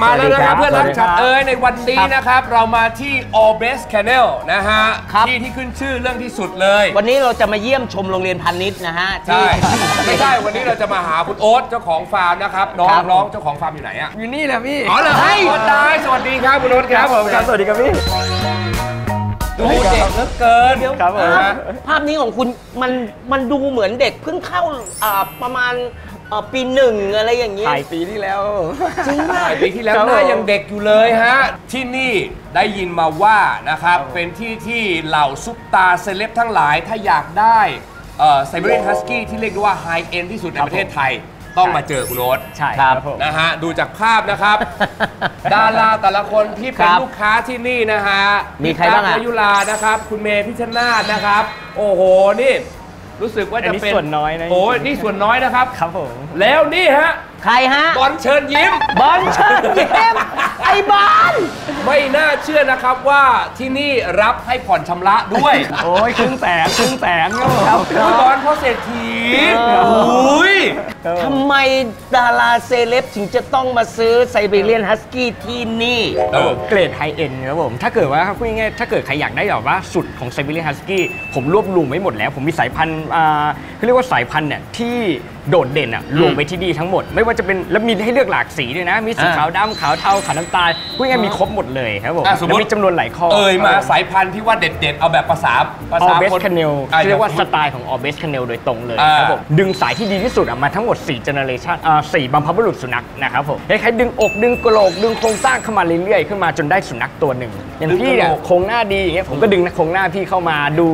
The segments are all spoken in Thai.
สวัสดีครับมาแล้วนะครับสวัเพื่อนสรักดีครัฉับดเอ้ยในวันนี้นะครับ เรามาที่ All Best Kennel นะฮะครับ ที่ที่ขึ้นชื่อเรื่องที่สุดเลย วันนี้เราจะมาเยี่ยมชมโรงเรียนพาณิชย์นะฮะใช่ที่ไม่ใช่วันนี้เราจะมาหาคุณโอ๊ตเจ้าของฟาร์มนะครับน้องครับ น้องเจ้าของฟาร์มอยู่ไหนอะอยู่นี่แหละพี่อ๋อเหรอให้โอ๊ตได้สวัสดีครับคุณโอ๊ตครับผมครับสวัสดีครับพี่ ดูเด็กเหลือเกินครับผม นะฮะภาพนี้ของคุณมันมันดูเหมือนเด็กเพิ่งเข้าอ่าประมาณ อ่าปีหนึ่งอะไรอย่างเงี้ยถ่ายปีที่แล้วจริงป่ะหลายปีที่แล้วครับหน้าผมยังเด็กอยู่เลยฮะ ที่นี่ได้ยินมาว่านะครับ เป็นที่ที่เหล่าซุปตาเซเลบทั้งหลายถ้าอยากได้ไซเบอร์ฮัสกี้ที่เรียกได้ว่าไฮเอ็นที่สุดในประเทศไทยต้องมาเจอคุณโอ๊ตใช่ครับผมนะฮะดูจากภาพนะครับ ดาราแต่ละคนที่เป็นครับลูกค้าที่นี่นะฮะมีใครบ้างอะพี่ตั๊กมยุลานะครับ คุณเมย์พิชชนาธนะครับ โอ้โหนี่ รู้สึกว่าอันจะนี้เป็นส่วนน้อยนะ โอ้ยนี่ส่วนน้อยนะครับ ครับผม แล้วนี่ฮะ ใครฮะ บอลเชิญยิ้ม บอลเชิญยิ้ม ไอ้บอล ไม่น่าเชื่อนะครับว่าที่นี่รับให้ผ่อนชำระด้วย โอ้ยครึ่งแสนครึ่งแสนครับผมคุณบอลพ่อเศรษฐีเอออุ้ยทำไม ดาราเซเลบถึงจะต้องมาซื้อไซบีเรียนฮัสกี้ที่นี่เออเกรดไฮเอ็นครับผม ถ้าเกิดว่าพูดง่ายๆถ้าเกิดใครอยากได้แบบว่าสุดของไซบีเรียนฮัสกี้ผมรวบรวมไว้หมดแล้ว ผมมีสายพันธุ์อ่าเขาเรียกว่าสายพันธุ์เนี่ยที่ โดดเด่นอะรวมไปที่ดีทั้งหมด ไม่ว่าจะเป็นแล้วมีให้เลือกหลากสีด้วยนะ มีสีอ่าขาวดำขาวเทาขาวน้ำตาลพูดง่ายๆมีครบหมดเลยครับผมอะสมมุติ แล้วมีจำนวนหลายข้อเอ่ยมาสายพันธุ์ที่ว่าเด็ดๆ เอาแบบภาษาภาออษาเบสคน คาเนลอะเรียกว่าอสงไตล์ของออเบสคาเนลโดยตรงเลยอ่าครับผมดึงสายที่ดีที่สุดอะมาทั้งหมด4 generation อ่าสี่บัมพบุรุษสุนัขนะครับผมคล้ายๆดึงอกดึงกระโหลกดึงโครงสร้างเข้ามาเรื่อยๆขึ้นมาจนได้สุนัขตัวหนึ่งอย่างพี่เนี่ยโครงหน้าดีอย่างเงี้ยผมก็ดึงโครงหน้าพี่เข้ามาดู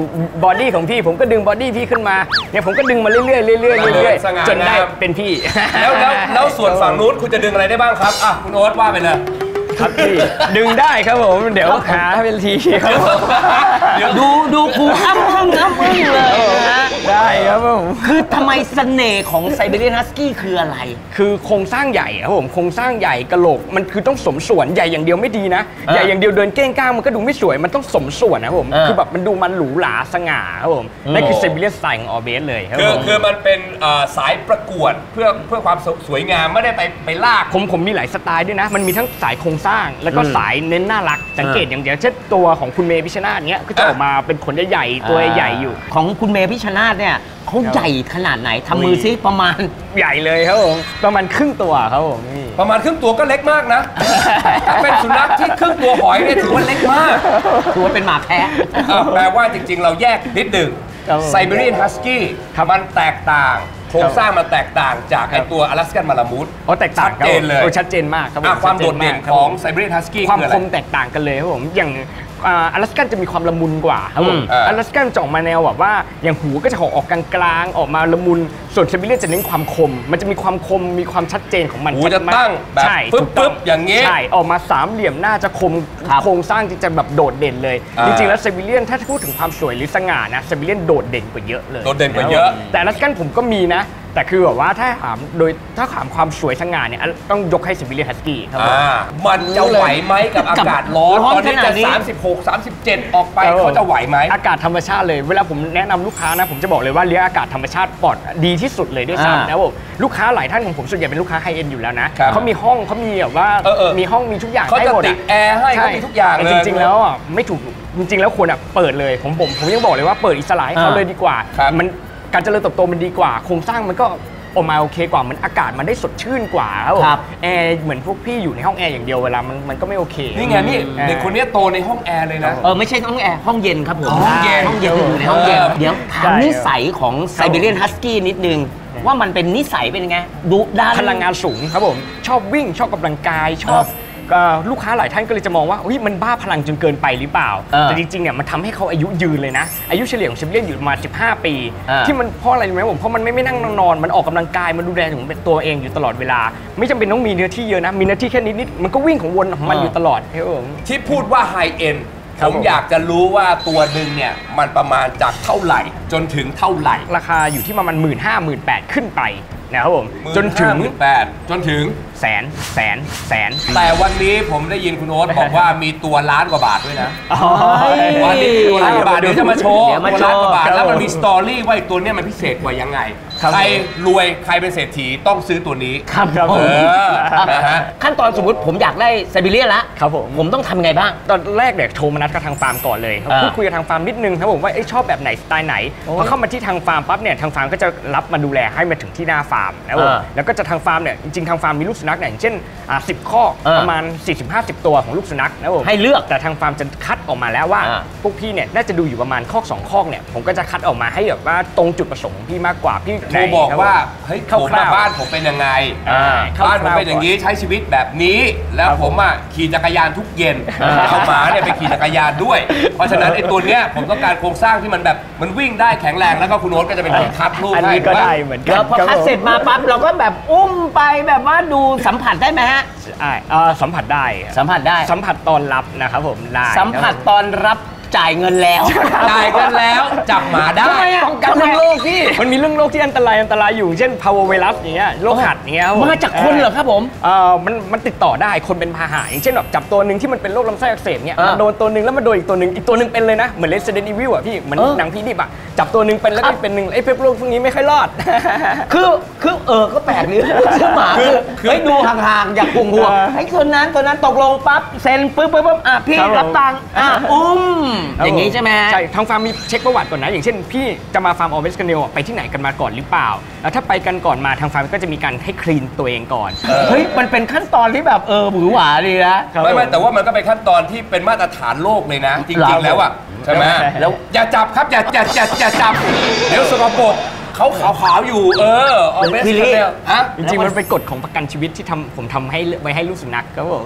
body ของพี่ผมก็ดึง body พี่ขึ้นมาเนี่ยผมก็ดึงมาเรื่อยๆเรื่อยๆเรื่อยสง่าๆจนได้เป็นพี่ แล้วแล้วแล้วส่วนฝั่งนู้นคุณจะดึงอะไรได้บ้างครับอะคุณโอ๊ตว่าไปเลย ครับพี่ดึงได้ครับผม เดี๋ยวหาเป็นทีครับผมเดี๋ยวดูดูครูอ้ำอึ้งอ้ำอึ้งเลยนะฮะได้ครับผมคือทำไมเสน่ห์ของไซบีเรียนฮัสกี้คืออะไร คือโครงสร้างใหญ่ครับผมโครงสร้างใหญ่กะโหลกมันคือต้องสมส่วนใหญ่อย่างเดียวไม่ดีนะอ่าใหญ่อย่างเดียวเดินเก้งก้างมันก็ดูไม่สวยมันต้องสมส่วนนะครับผมอ่าคือแบบมันดูมันหรูหราสง่าครับผมอืมนั่นคือเซบิเลียนสไตล์ของออเบสเลยครับคือผมคือมันเป็นเอ่อสายประกวดเพื่อเพื่อความสสวยงามไม่ได้ไปไปลากผมผมมีหลายสไตล์ด้วยนะ มันมีทั้งสายโครงสร้าง แล้วก็อืมสายเน้นน่ารัก สังเกตอย่างเดียวเช่นตัวของคุณเมย์พิชชนาธิ์เนี้ยก็จะอะออกมาเป็นขนใหญ่ๆตัวใหญ่อยู่ ของคุณเมย์พิชชนาธิ์เนี่ยเขาครับใหญ่ขนาดไหนทำมือซิประมาณใหญ่เลยครับผมประมาณครึ่งตัวครับผมนี่ประมาณครึ่งตัวก็เล็กมากนะถ้าเป็นสุนัขที่ครึ่งตัวหอยเนี่ยถือว่าเล็กมากถือว่าเป็นหมาแพะอะแปลว่าจริง ๆ เราแยกนิดหนึ่งครับผมไซบีเรียนฮัสกี้ครับมันแตกต่างโครงสร้างมันแตกต่างจากครัไอบตัวอลาสกันมาลามูดอ๋อแตกต่างครับชัดเจนเลยโอ้ชัดเจนมากครับผอะมความชัโดจดนเด่นมากรับของผมไซบีเรียนฮัสกี้ความคืออะคไรมแตกต่างกันเลยครับผมอย่าง อลาสกันจะมีความละมุนกว่าครับผมอืมอลาสกันจะออกมาแนวแบบว่าอย่างหูก็จะออกกลางๆออกมาละมุนส่วนเซบิเลียนจะเน้นความคม มันจะมีความคมมีความชัดเจนของมันหูจะตั้งแบบใช่ปึ๊บถูกต้องปึ๊บอย่างงี้ใช่ออกมาสามเหลี่ยมหน้าจะคมครับ โครงสร้างจะแบบโดดเด่นเลย อ่าจริงๆแล้วเซบิเลียนถ้าพูดถึงความสวยหรือสง่านะเซบิเลียนโดดเด่นกว่าเยอะเลยโดดเด่นกว่าเยอะ แต่อลาสกันผมก็มีนะ แต่คือแบบว่าถ้าถามโดยถ้าถามความสวยสง่าเนี่ยต้องยกให้เซบิเลียนฮัสกี้ครับผม อ่ามันจะไหวไหมกับอากาศร้อนร้อนตอนนี้ขนาจะ ดนี้ 36 37 ออกไปครับผมเขาจะไหวไหม อากาศธรรมชาติเลย เวลาผมแนะนำลูกค้านะผมจะบอกเลยว่าเลี้ยงอากาศธรรมชาติปลอดดีที่สุดเลยด้วยอ่าซ้ำนะครับผมลูกค้าหลายท่านของผมส่วนใหญ่เป็นลูกค้า high-end อยู่แล้วนะครับเขามีห้องเขามีแบบว่าเออเออมีห้องมีทุกอย่างเขาให้จะหมดติอะดแอร์ให้เขามีทุกอย่างแต่เลยจริงๆแล้วอะไม่ถูกจริงๆแล้วควรอะเปิดเลยผมผมผมยังบอกเลยว่าเปิดอิสระให้เขาอ่าเลยดีกว่า ครับมัน การเจริญเติบโตมันดีกว่า โครงสร้างมันก็ออกมาโอเคกว่ามันอากาศมันได้สดชื่นกว่าครับผมครับแอร์เหมือนพวกพี่อยู่ในห้องแอร์อย่างเดียวเวลามันมันก็ไม่โอเค นี่ไงนี่อ่าเด็กคนนี้โตในห้องแอร์เลยนะเออไม่ใช่ห้องแอร์ห้องเย็นครับผมห้องเย็นห้องเย็นอยู่ในห้องเย็นเออเดี๋ยวถามใช่นิสัยของไซบีเรียนฮัสกี้นิดนึงว่ามันเป็นนิสัยเป็นไงดุดันพลังงานสูงครับผม ชอบวิ่งชอบกำลังกายชอบ เอ่อลูกค้าหลายท่านก็เลยจะมองว่าเฮ้ยมันบ้าพลังจนเกินไปหรือเปล่า เออแต่จริงๆเนี่ยมันทำให้เขาอายุยืนเลยนะ อายุเฉลี่ยของเชฟเลียนอยู่ประมาณ15 ปี เออ ที่มันเพราะอะไรรู้ไหมผมเพราะมันไม่ไม่นั่งนอนมันออกกำลังกายมันดูแลถึงเป็นตัวเองอยู่ตลอดเวลา ไม่จำเป็นต้องมีเนื้อที่เยอะนะ มีเนื้อที่แค่นิดๆมันก็วิ่งของวนของมันอยู่ตลอดครับผมที่พูดว่าไฮเอ็นครัผบมผม อยากจะรู้ว่าตัวหนึ่งเนี่ย มันประมาณจากเท่าไหร่ จนถึงเท่าไหร่ ราคาอยู่ที่ประมาณหมื่นห้าหมื่นแปดขึ้นไป นะครับผมจนถึงแปดจนถึงแสนแสนแสน แต่วันนี้ผมได้ยินคุณโอ๊ตบอกว่ามีตัวล้านกว่าบาทด้วยนะเฮ้ยวันนี้มีตัวล้านกว่าบาทเดี๋ยวจะมาโชว์เดี๋ยวมาโชว์ตัวล้านกว่าบาทครับแล้วมันผมมี story ว่าไอ้ตัวเนี้ยมันพิเศษกว่ายังไง ครับใครรวยใครเป็นเศรษฐีต้องซื้อตัวนี้ ครับครับเอผมอนะฮะ ขั้นตอนสมมติผมอยากได้ไซบีเรียนละครับผม ผมต้องทำไงบ้าง ตอนแรกเนี่ยโทรมานัดกับทางฟาร์มก่อนเลยครับอ่า พูดคุยกับทางฟาร์มนิดนึงครับผมว่าเอ้ยชอบแบบไหนสไตล์ไหนโอ้พอเข้ามาที่ทางฟาร์มปั๊บเนี่ยทางฟาร์มก็จะรับมาดูแลให้มาถึงที่หน้าฟาร์มนะครับผมอ่าแล้วก็จะทางฟาร์มเนี่ยจริงๆทางฟาร์มมีลูกสุนัขเนี่ยอย่างเช่นอ่า10ข้ออ่าประมาณ 40-50 ตัวของลูกสุนัขนะครับผมให้เลือกแต่ทางฟาร์มจะคัดออกมาแล้วว่าอ่า พวกพี่เนี่ยน่าจะดูอยู่ประมาณข้อ2ข้อเนี่ยผมก็จะคัดออกมาให้แบบว่าตรงจุดประสงค์ของพี่มากกว่าพี่โทรบอกว่าเฮ้ยคร่าวผมๆมาบ้านผมเป็นยังไงอ่าบ้านผมเป็นอย่างนี้ใช้ชีวิตแบบนี้ แล้วผมอะขี่จักรยานทุกเย็นอ่าเอาหมาเนี่ยไปขี่จักรยานด้วย เพราะฉะนั้นไอ้ตัวเนี้ยผมต้องการโครงสร้างที่มันแบบมันวิ่งได้แข็งแรงแล้วก็คุณโน้ตก็จะเป็นคนคัดรูปอันให้นี้ก็ว่าได้เหมือนกัแล้วพอรับคัดผมเสร็จมาปั๊บเราก็แบบอุ้มไปแบบว่าดูสัมผัสได้ไหมฮะใช่เอ่อสัมผัสได้ครับสัมผัสได้สัมผัสตอนรับนะครับผมได้สัมผัสครับตอนรับ จ่ายเงินแล้ว จ่ายกันแล้วจับหมาได้ทำไมอะป้องกันเรื่องโรคพี่ มันมีเรื่องโรคที่อันตรายอันตรายอยู่เช่นพาวเวรัสอย่างเงี้ยโรคหัดอย่างเงี้ยครับผมาจากคนเหรอครับผมเอ่อมันมันติดต่อได้คนเป็นพาหะอย่างเช่นแบบจับตัวหนึ่งที่มันเป็นโรคลำไส้อักเสบเนี่ยอ่ามัมันโดนตัวหนึ่งแล้วมันโดนอีกตัวหนึ่งอีกตัวหนึ่งเป็นเลยนะ เหมือน Resident Evil อะพี่เหมือนเออ หนังพี่ดิบอะจับตัวหนึ่งเป็นแล้วครัก็บเป็นหนึ่งไอ้เพพโรคพวกนี้ไม่ค่อยรอด คือคือเออก็แปลกดีชื่อหมาคืคืออเฮ้ยดูห่างๆ อย่าห่วงห่วงเออไอ้ตัวนั้นตัวนั้นตกลงปั๊บเซ็นปึ๊บปึ๊บปึ๊บอะพี่ครับผม รับตังค์อะอุ้มอย่างนี้ใช่ไหมฮะใช่ทางฟาร์มมีเช็คประวัติก่อนนะ อย่างเช่นพี่จะมาฟาร์มออเวสกันเนลไปที่ไหนกันมาก่อนหรือเปล่า แล้วถ้าไปกันก่อนมาทางฟาร์มก็จะมีการให้คลีนตัวเองก่อน เฮ้ย มันเป็นขั้นตอนที่แบบเออหวือหวาดีนะครับไม่ไม่แต่ว่ามันก็เป็นขั้นตอนที่เป็นมาตรฐานโลกเลยนะจเหรริองๆแล้วอะใช่ไหมใช่แล้วอย่าจับครับอย่าอย่าอย่าอย่าจับ เดี๋ยวสกปรก เขาขาวๆอยู่ เออออเบสพี่ลิเนี่ยฮะ จริงๆ มันเป็นกฎของประกันชีวิตที่ทำผมทำให้ไว้ให้ลูกสุนัขครับผม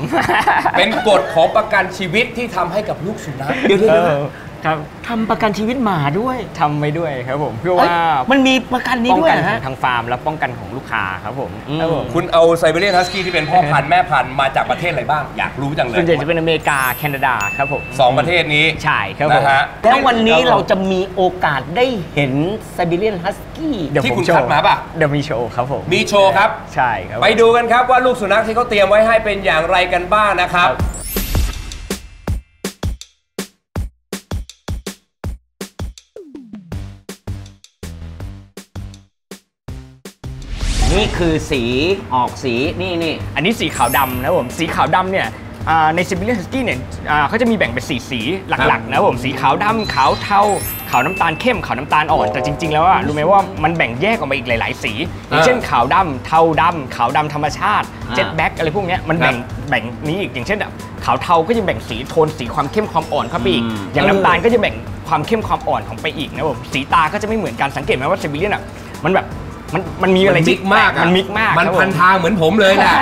เป็นกฎของประกันชีวิตที่ทำให้กับลูกสุนัข เดี๋ยวเดี๋ยวเอเดี๋ยวอ ครับทำประกันชีวิตหมาด้วย ทำไว้ด้วยครับผมเพื่อเอ้ยว่ามันมีประกันนี้ป้องด้วยกันเหรอขอฮะ งทางฟาร์มและป้องกันของลูกค้าครับผมครับผมคุณเอาไซเบเรียนฮัสกี้ที่เป็นพ่อพันธุ์แม่พันธุ์มาจากประเทศอะไรบ้าง อยากรู้จังเลส่วนใหญ่ยจะเป็นอเมริกาแคนาดาครับผมสองประเทศนี้ ใช่ครับผมนะฮะ แล้ววันนี้ครับผมเราจะมีโอกาสได้เห็นไซบีเรียนฮัสกี้เดี๋ยวที่ผมคุณโชคัดว์มาป่ะ เดี๋ยวมีโชว์ครับผมมีโชว์ครับ ใช่ครับไปดูกันครับว่าลูกสุนัขที่เขาเตรียมไว้ให้เป็นอย่างไรกันบ้างนะครับนี่ คือสีออกสีนี่นี่อันนี้สีขาวดำนะครับผม สีขาวดำเนี่ยอ่าในซิบิเลียนสกี้เนี่ยอ่าเขาจะมีแบ่งเป็นสีสีหลักๆนะครับผมสีขาวดำขาวเทาขาวน้ำตาลเข้มขาวน้ำตาลอ่อนแต่จริง ๆ แล้วอะรู้ไหมว่ามันแบ่งแยกออกมาอีกหลาย ๆ สี อย่างเช่นขาวดำเทาดำขาวดำธรรมชาติอ่าเจ็ตแบ็กอะไรพวกเนี้ยมันแบ่งแบ่งนี้อีกอย่างเช่นแบบขาวเทาก็จะแบ่งสีโทนสีความเข้มความอ่อนเข้าไปอีกอย่างน้ำตาลก็จะแบ่งความเข้มความอ่อนของไปอีกนะครับผมสีตาก็จะไม่เหมือนกันสังเกตไหมว่าซิบิเลียนอะมันแบบ มันมันมีอะไรมันมิที่กมากอะมันมิกมากมันครับผ พันทางเหมือนผมเลยแหละ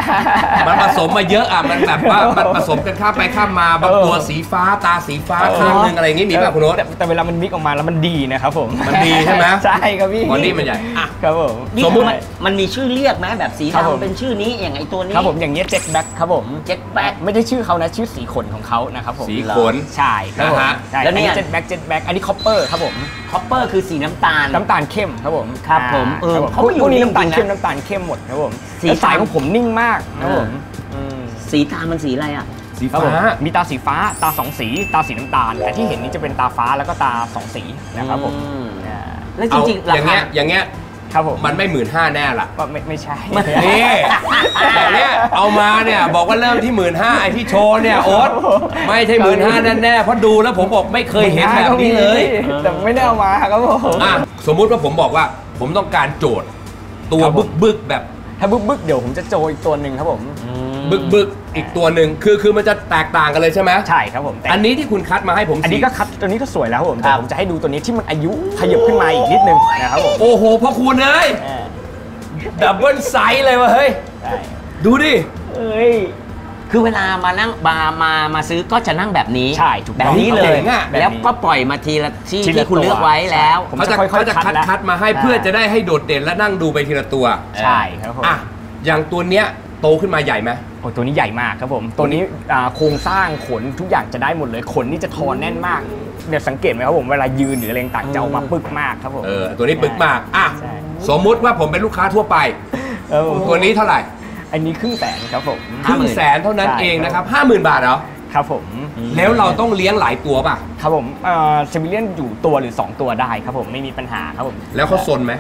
มันผสมมาเยอะอะ มันแบบว่ามันผสมกันข้ามไปข้ามมาบางตัวสีฟ้าตาสีฟ้าข้างหนึงอะไรอย่างงี้มีป่ะคุณโอ๊ต แต่แต่เวลามัน mix ออกมาแล้วมันดีนะครับผมมันดีใช่ไหม ใช่ครับพี่ body มันใหญ่ อะ ครับผม นี่สมมุคือติมันมันมีชื่อเรียกไหมแบบสีครับผมดำเป็นชื่อนี้อย่างไอตัวนี้ ครับผมอย่างเงี้ย jet black ครับผม jet black ไม่ได้ชื่อเขานะชื่อสีขนของเขานะครับผมสีขนใช่ครับผมนะฮะ ใช่แล้แล้ววเนี่นี่ย jet black jet black อันนี้ copper ครับผม copper คือสีน้ำตาล น้ำตาลเข้มครับผมครับผมอ่าเออครับผมเขาไม่อยู่พวกนี้นิ่งน้ำตาลจริงๆนะเข้มน้ำตาลเข้มหมดครับผมสีแล้วสายฟ้าของผมนิ่งมากครับผมอืมสีตามันสีอะไรอะสีครับฟ้าผมมีตาสีฟ้าตาสองสี ตาสีน้ำตาล แต่ที่เห็นนี้จะเป็นตาฟ้าแล้วก็ตาสองสีนะครับผมอืมอ่าแล้วจเอาริงๆอราย่างคาเงี้ยอย่างเงี้ย ครับผม มันไม่หมื่นห้าแน่ล่ะก็ไม่ไม่ใช่ นี่อย่างเนี้ยเอามาเนี่ยบอกว่าเริ่มที่หมื่นห้าไอที่โชว์เนี่ยโอ๊ตไม่ใช่หมื่นห้าแน่ๆเพราะดูแล้วผมบอกไม่เคยเห็นแบบนี้เลย แต่ไม่ได้เอามาครับผมอะสมมุติว่าผมบอกว่าผมต้องการโจทย์ ตัวครับผบึมกบึกๆแบบถ้าบึกบึกเดี๋ยวผมจะโจอีกตัวหนึ่งครับผม บึกบึกๆอีกตัวหนึ่งคือคือมันจะแตกต่างกันเลยใช่ไหมใช่ครับผมแต่อันนี้ที่คุณคัดมาให้ผมอันนี้สีก็คัดตัวนี้ก็สวยแล้วครับผมแต่ครับผมจะให้ดูตัวนี้ที่มันอายุขยับขึ้นมาอีกนิดนึงนะครับผมโอ้โหพ่อคุณเอ้ยอ่าดับเบิลไซส์เลยวะเฮ้ยใช่ดูดิเอ้ยคือเวลามานั่งมามามาซื้อก็จะนั่งแบบนี้ใช่ถูกแบต้บองนี้เลยเจ๋งอะแล้วก็ปล่อยมาทีละที่ทีละที่คุณตัวเลือกไว้แล้วผมเขาจะค่อยๆเขาจะคัคัดดแล้วคัดมาให้อ่าเพื่อจะได้ให้โดดเด่นและนั่งดูไปทีละตัว ใช่ครับผมอะอย่างตัวเนี้ย โตขึ้นมาใหญ่ไหมโอ้ตัวนี้ใหญ่มากครับผม ตัวนี้อ่าโครงสร้างขนทุกอย่างจะได้หมดเลย ขนนี่จะทอนแน่นมากเดี๋ยวสังเกตไหมครับผม เวลายืนหรืออะไรต่างๆจะออกมาปึกมากครับผม เออตัวนี้ปึกมากอะใช่ สมมุติว่าผมเป็นลูกค้าทั่วไปครับผมตัวนี้เท่าไหร่อันนี้ครึ่งแสนครับผม ครึ่งแสนเท่านั้นใช่เองนะครับห้าหมื่นบาทเหรอครับผม แล้วเราต้องเลี้ยงหลายตัวป่ะ ครับผมเซมิเลียนอยู่ตัวหรือ 2 ตัวได้ครับผมไม่มีปัญหาครับผมแล้วเขาซนไหม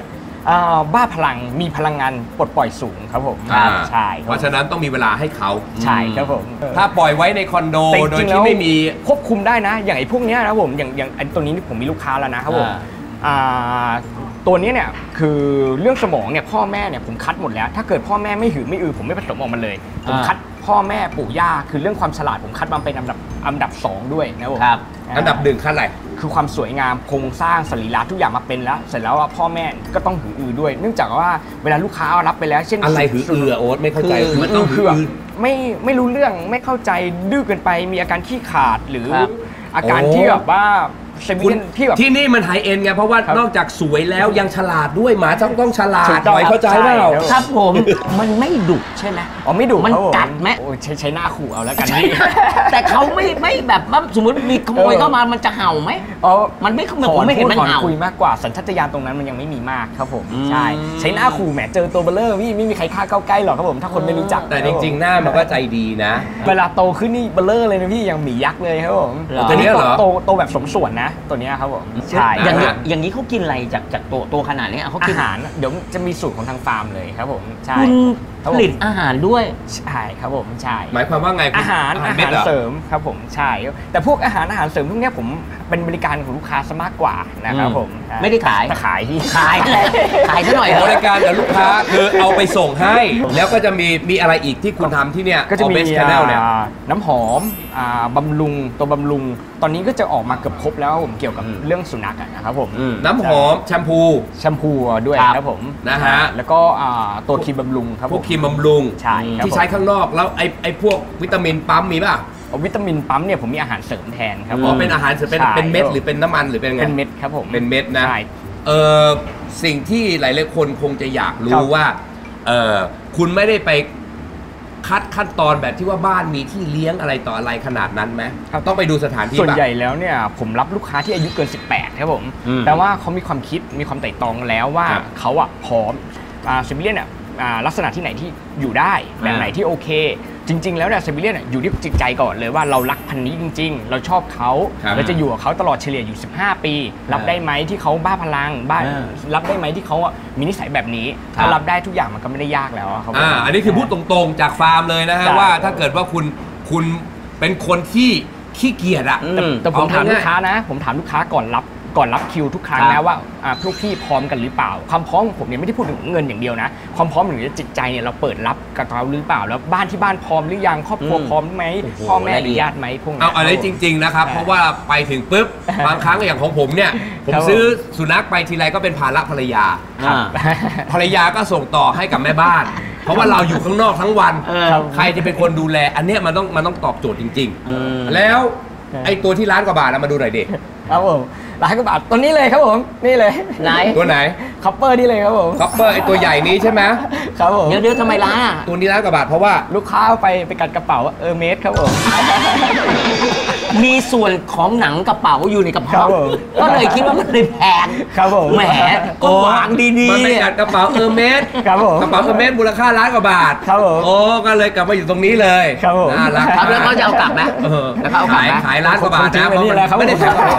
อ่าบ้าพลังมีพลังงานปลดปล่อยสูงครับผมอ่าใช่เพราะฉะนั้นต้องมีเวลาให้เขาใช่ครับผมถ้าปล่อยไว้ในคอนโดแต่จโดยริงๆที่ไม่มีแล้วควบคุมได้นะ อย่างไอ้พวกเนี้ยนะครับผมอย่างอย่างไอ้ตัวนี้ผมมีลูกค้าแล้วนะครับผมอ่า อ่าตัวนี้เนี่ยคือเรื่องสมองเนี่ยพ่อแม่เนี่ยผมคัดหมดแล้ว ถ้าเกิดพ่อแม่ไม่หือไม่อือผมไม่ผสมออกมาเลย ผมอ่า คัด พ่อแม่ปู่ย่าคือเรื่องความฉลาดผมคัดมาเป็นอันดับอันดับสองด้วยนะครับผมครับอันดับหนึ่งขั้นอะไรคือความสวยงามโครงสร้างสรีระทุกอย่างมาเป็นแล้ว เสร็จแล้วอะพ่อแม่ก็ต้องหืออือด้วย เนื่องจากว่าเวลาลูกค้าเอารับไปแล้ว เช่นอะไรหืออือโอ๊ตไม่เข้าใจคือมันต้องหืคือออแบบอือไม่ไม่รู้เรื่องไม่เข้าใจดื้อเกินไปมีอาการขี้ขาดหรือครับอาการโอ้ที่แบบว่า เซมิคุณที่แบบ ที่นี่มันไฮเอ็นไง เพราะว่าครับนอกจากสวยแล้วยังฉลาดด้วยหมาต้องต้องฉลาถูดกต้องหน่อยเข้าใจครับเปล่า ใช่ครับครับผม มันไม่ดุใช่ไหมอ๋อไม่ดุมันครับผกัดไหมโอ้ยใช้ใช้หน้าขู่เอาแล้วกันนี่แต่เขาไม่ไม่แบบว่าสมมติมีขโมยเออเข้ามามันจะเห่าไหม อ๋อมันไม่เหมือนผมไม่เห็นมันพูดเห่า คุยมากกว่าสัญชาตญาณตรงนั้นมันยังไม่มีมากครับผมอืมใช่ใช้หน้าขู่แหมเจอตัวเบ้อเร่อพี่ไม่มีใครกล้าเข้าใกล้หรอกครับผมถ้าคนไม่รู้จักแต่จริง ๆ หน้ามันก็ใจดีนะ เวลาโตขึ้นนี่เบ้อเร่อเลยนะพี่อย่างหมียักษ์เลยครับผมเหรอ ตัวนี้ตัวเนี้ยเหรอโตโตแบบสมส่วนนะตัวเนี้ยครับผมใช่อย่างนี้อ่าอย่างนี้เขากินอะไรจากจากตัวตัวขนาดนี้เขาอากินหารเดี๋ยวจะมีสูตรของทางฟาร์มเลยครับผมใช่ คุณ ครับผผมลิตอาหารด้วย ใช่ครับผมใช่หมายความว่าไงคุณอาหารอาเม็ดหารเหรอเสริมครับผมใช่แต่พวกอาหารอาหารเสริมพวกเนี้ยผมเป็นบริการของลูกค้าซะมากกว่านะครับอืมผมใช่ไม่ได้ขายแต่ขายที่ ขายอะไรขายซะหน่อยเถบริอะ การกับลูกค้าคือเอาไปส่งให้ แล้วก็จะมีมีอะไรอีกที่คุณทำที่เนี่ยก็จะมี Best Channel เนี่ย อ่าน้ำหอมอ่าบำรุงตัวบำรุง ตอนนี้ก็จะออกมาเกือบครบแล้วครับผมเกี่ยวกับอืม เรื่องสุนัขอะนะครับผมน้ำหอมแชมพู แชมพูด้วยครับครับผมนะฮะ แล้วก็อ่าตัวครีมบำรุงครับพผวกม ครีมบำรุงใช่ครับที่ใช้ข้างนอกแล้วไอ้ไอ้พวกวิตามินปั๊มมีป่ะเอาวิตามินปั๊มเนี่ยผมมีอาหารเสริมแทนครับผอ๋อมเป็นอาหารเป็นใช่เป็นเม็ดหรือเป็นน้ำมันหรือเป็นไงเป็นเม็ดครับผม เป็นเม็ดนะใช่ เออสิ่งที่หลายๆคนคงจะอยากครัรู้บว่าเออคุณไม่ได้ไปคัดขั้นตอนแบบที่ว่าบ้านมีที่เลี้ยงอะไรต่ออะไรขนาดนั้นไหมต้องไปดูสถานที่ส่วนป่ะ ใหญ่แล้วเนี่ยผมรับลูกค้าที่อายุเกิน 18 ครับผม อืมแต่ว่าเขามีความคิดมีความไต่ตรองแล้วว่าครับเขาอะพร้อมซิบิเลียนเนี่ยอ่า ลักษณะที่ไหนที่อยู่ได้แบบไหนที่โอเค จริง ๆ แล้วเนี่ยซิบิเลียนอยู่ที่จิตใจก่อนเลยว่าเรารักพันธุ์นี้จริง ๆ เราชอบเขาครับเราจะอยู่กับเขาตลอดเฉลี่ยอยู่ 15 ปี รับได้ไหมที่เขาบ้าพลังบ้าอ่ารับได้ไหมที่เขาอะมีนิสัยแบบนี้ครับถ้ารับได้ทุกอย่างมันก็ไม่ได้ยากแล้วะครับผมอ่าอันนี้คือพูดตรงๆจากฟาร์มเลยนะฮะใช่ว่าถ้าเกิดว่าคุณคุณเป็นคนที่ขี้เกียจอะอืมแต่ผมถามเอาง่ายๆลูกค้านะ ผมถามลูกค้าก่อนรับ ก่อนรับคิวทุกครั้งครันะบว่าอ่าพวกพี่พร้อมกันหรือเปล่า ความพร้อมของผมเนี่ยไม่ได้พูดถึงเงินอย่างเดียวนะความพร้อมถึงจิตใจเนี่ยเราเปิดรับกับเราหรือเปล่า แล้วบ้านที่บ้านพร้อมหรือยังครอบครัวอืมพร้อมไหมโอ้โหพ่อแม่อละเอีนุยดญาตไหมพวกนี้เอาอะไรจริง ๆ นะครับใช่เพราะว่าไปถึงปุ๊บบางครั้งอย่างของผมเนี่ยผมครับผมซื้อสุนัขไปทีไรก็เป็นภาระภรรยาอ่าภรรยาก็ส่งต่อให้กับแม่บ้านเพราะว่าเราอยู่ข้างนอกทั้งวันเออใครจะเป็นคนดูแล อันเนี้ยมันต้องมันต้องตอบโจทย์จริงอืมๆแล้วไอ้ตัวที่ล้านกว่าบาทนะมาดูหน่อยดิครับผม ล้านกว่าบาทตัวนี้เลยครับผมนี่เลยไหนตัวไหน copper นี่เลยครับผม copper ไอ้ตัวใหญ่นี้ใช่ไหมครับผมเดี๋ยวเดี๋ยวทำไมล้านอะตัวนี้ล้านกว่าบาทเพราะว่าลูกค้าเอาไปไปกัดกระเป๋า Hermès ครับผมมีส่วนของหนังกระเป๋าอยู่ในกระครัเป๋าบผมก็เลยคิดว่ามันเลยแพงครับผมแหมก็วางดีมันๆเป็นเนี่ยกัดกระเป๋า Hermès ครับผมกระเป๋า Hermès มูลค่าล้านกว่าบาทครับผมโอ้ก็เลยกลับมาอยู่ตรงนี้เลยครับผมน่ารักครับแล้วเขาจะเอากลับไหมเออแล้วเขาเอากลับขายไหมขายล้านกว่าบาทคงทิ้นะงไว้นี่แหละครับไม่ได้ผมขาย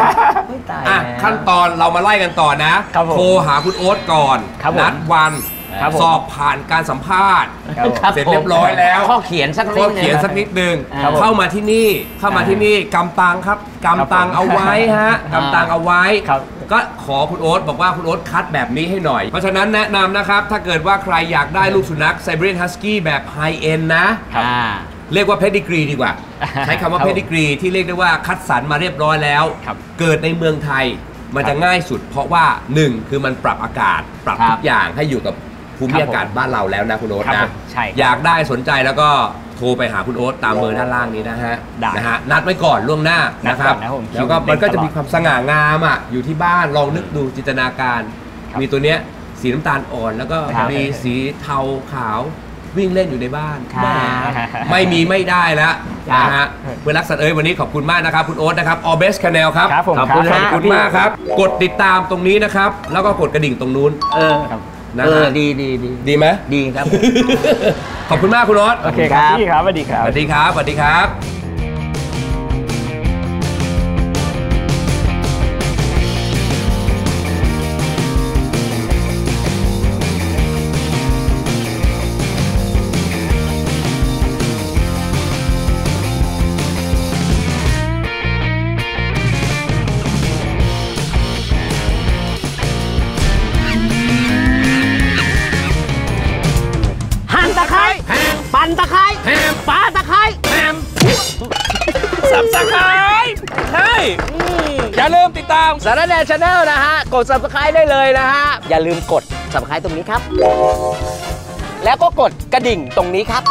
ไม่ตายอะแล้วขั้นตอนเรามาไล่กันต่อนะครับผมโทรหาคุณโอ๊ตก่อนครับผมนัดวันครับผมสอบผ่านการสัมภาษณ์ครับผมครับเสร็จเรียบร้อยแล้วข้อเขียนสักนิข้อดนึงเขียนสักนิดนึงครับผมเข้ามาที่นี่เข้ามาที่นี่กำตังครับกำตังเอาไว้ฮะกำตังเอาไว้ครับก็ขอคุณโอ๊ตบอกว่าคุณโอ๊ตคัดแบบนี้ให้หน่อย เพราะฉะนั้นแนะนำนะครับ ถ้าเกิดว่าใครอยากได้ลูกสุนัขไซบีเรียนฮัสกี้แบบ high-end นะครับอ่า เรียกว่า pedigree ดีกว่า ใช้คำว่าครับเพดิกรีที่เรียกได้ว่าคัดสรรมาเรียบร้อยแล้วครับเกิดในเมืองไทยมันจะง่ายสุด เพราะว่าหนึ่งคือมันปรับอากาศปรับครับทุกอย่างให้อยู่กับภูมิอากาศบ้านเราแล้วนะคุณโอ๊ตครับนะผมใช่ครับอยากได้สนใจแล้วก็โทรไปหาคุณโอ๊ตตามเบอร์ด้านล่างนี้นะฮะได้นะฮะนัดไว้ก่อนล่วงหน้านัดนะครับก่อนนะผมแล้วก็คิวเต็มมันก็จะตลอดมีความสง่างามอะอยู่ที่บ้านลองนึกดูจินตนาการครับมีตัวเนี้ยสีน้ำตาลอ่อนแล้วก็ครับมีสีเทาขาว วิ่งเล่นอยู่ในบ้านครับแหมไม่มีไม่ได้แล้วครับนะฮะเพื่อนรักสัตว์เอ้ยวันนี้ขอบคุณมากนะครับ คุณโอ๊ตนะครับ All Best Channel ครับครับผมขอบคุณขครัอบคุณมากครับ กดติดตามตรงนี้นะครับ แล้วก็กดกระดิ่งตรงนู้นเออครับ นะเออฮะดีดีดีดีไหม ดีครับขอบคุณมากคุณโอ๊ตโอเคครับพี่ครับสวัสดีครับสวัสดีครับสวัสดีครับ ลืมติดตามสาระแน channel นะฮะ กด subscribe ได้เลยนะฮะ อย่าลืมกด subscribe ตรงนี้ครับ แล้วก็กดกระดิ่งตรงนี้ครับ